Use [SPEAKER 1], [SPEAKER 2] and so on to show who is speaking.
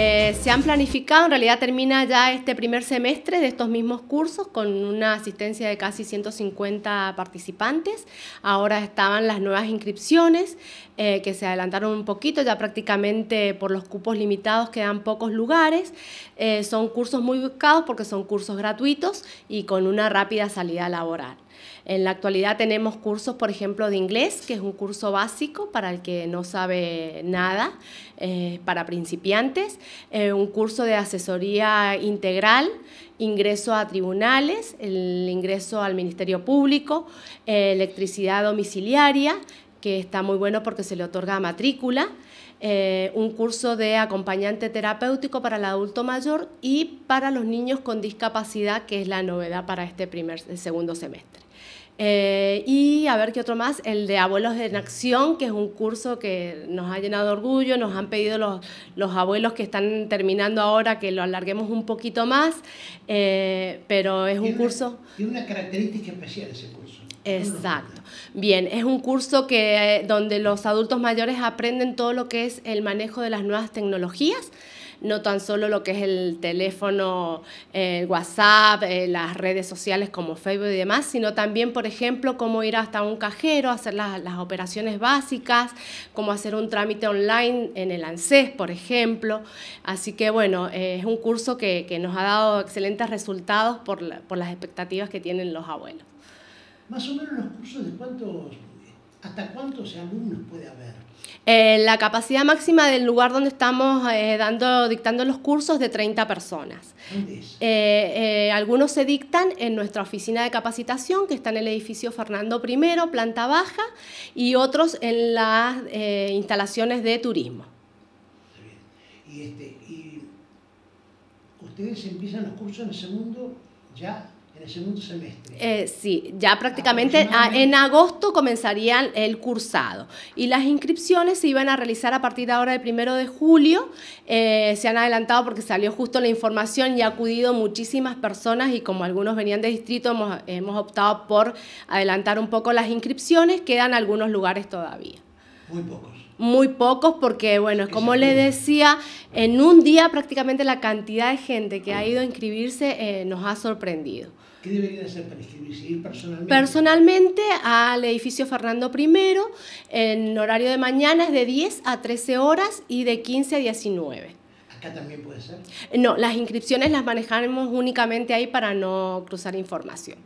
[SPEAKER 1] Eh, se han planificado, en realidad termina ya este primer semestre de estos mismos cursos con una asistencia de casi 150 participantes. Ahora estaban las nuevas inscripciones eh, que se adelantaron un poquito, ya prácticamente por los cupos limitados quedan pocos lugares. Eh, son cursos muy buscados porque son cursos gratuitos y con una rápida salida laboral. En la actualidad tenemos cursos, por ejemplo, de inglés, que es un curso básico para el que no sabe nada, eh, para principiantes, eh, un curso de asesoría integral, ingreso a tribunales, el ingreso al Ministerio Público, eh, electricidad domiciliaria, que está muy bueno porque se le otorga matrícula, un curso de acompañante terapéutico para el adulto mayor y para los niños con discapacidad, que es la novedad para este primer, segundo semestre. Eh, y a ver qué otro más, el de Abuelos en Acción, que es un curso que nos ha llenado de orgullo, nos han pedido los, los abuelos que están terminando ahora que lo alarguemos un poquito más, eh, pero es un curso...
[SPEAKER 2] Tiene una característica especial ese curso.
[SPEAKER 1] Exacto. Bien, es un curso que, donde los adultos mayores aprenden todo lo que es el manejo de las nuevas tecnologías no tan solo lo que es el teléfono, el WhatsApp, eh, las redes sociales como Facebook y demás, sino también, por ejemplo, cómo ir hasta un cajero, hacer las, operaciones básicas, cómo hacer un trámite online en el ANSES, por ejemplo. Así que, bueno, eh, es un curso que, nos ha dado excelentes resultados por, por las expectativas que tienen los abuelos.
[SPEAKER 2] Más o menos los cursos de cuántos, hasta cuántos alumnos puede haber.
[SPEAKER 1] Eh, la capacidad máxima del lugar donde estamos eh, dando, dictando los cursos de 30 personas. Eh, algunos se dictan en nuestra oficina de capacitación, que está en el edificio Fernando I, planta baja, y otros en las instalaciones de turismo.
[SPEAKER 2] Y, este, y ustedes empiezan los cursos en el segundo ya en el segundo semestre.
[SPEAKER 1] Eh, sí, ya prácticamente en agosto comenzaría el cursado y las inscripciones se iban a realizar a partir de ahora del primero de julio. Eh, se han adelantado porque salió justo la información y ha acudido muchísimas personas y como algunos venían de distrito hemos, hemos optado por adelantar un poco las inscripciones. Quedan algunos lugares todavía.
[SPEAKER 2] Muy pocos
[SPEAKER 1] muy pocos porque, bueno, como les decía, en un día prácticamente la cantidad de gente que ha ido a inscribirse eh, nos ha sorprendido.
[SPEAKER 2] ¿Qué debería hacer para inscribirse? ¿Ir personalmente?
[SPEAKER 1] Personalmente al edificio Fernando I, en horario de mañana es de 10 a 13 horas y de 15 a 19.
[SPEAKER 2] ¿Acá también puede ser?
[SPEAKER 1] No, las inscripciones las manejamos únicamente ahí para no cruzar información.